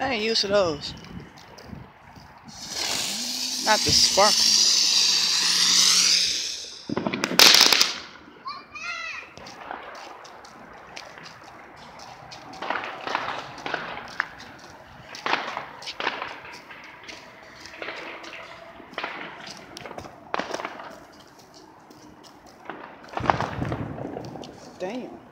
I ain't used to those. Not the sparkle. Damn.